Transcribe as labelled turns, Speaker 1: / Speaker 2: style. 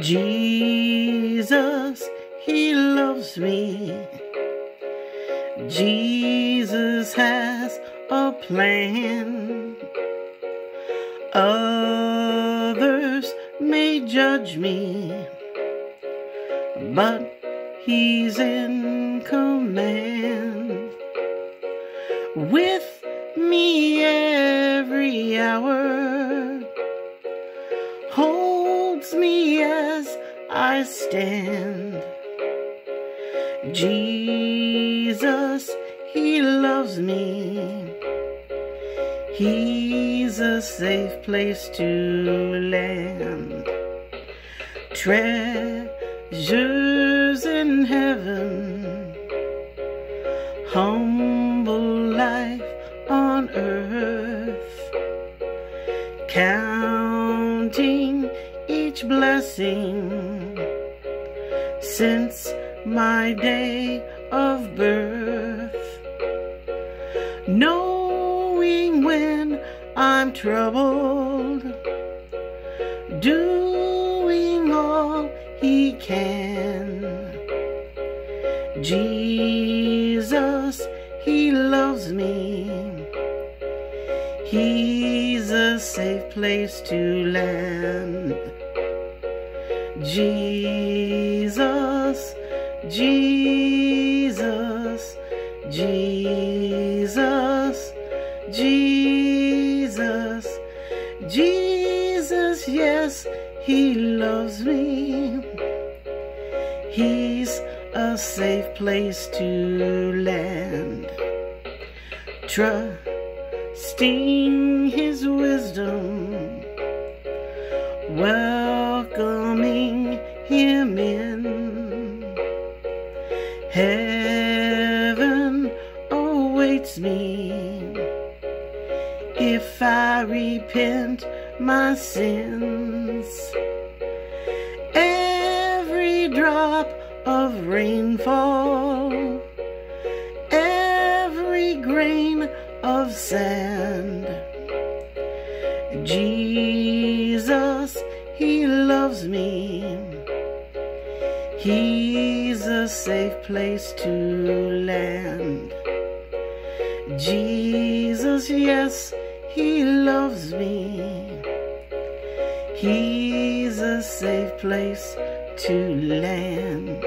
Speaker 1: Jesus, He loves me. Jesus has a plan. Others may judge me, but He's in command. With I stand. Jesus, He loves me. He's a safe place to land. Treasures in heaven, humble life on earth, counting each blessing since my day of birth. Knowing when I'm troubled, doing all He can. Jesus, He loves me. He's a safe place to land. Jesus, Jesus, Jesus, Jesus, Jesus, yes, He loves me. He's a safe place to land. Trusting His wisdom, welcoming Him. Heaven awaits me if I repent my sins. Every drop of rainfall, every grain of sand. Jesus, He loves me. He's a safe place to land. Jesus, yes, He loves me. He's a safe place to land.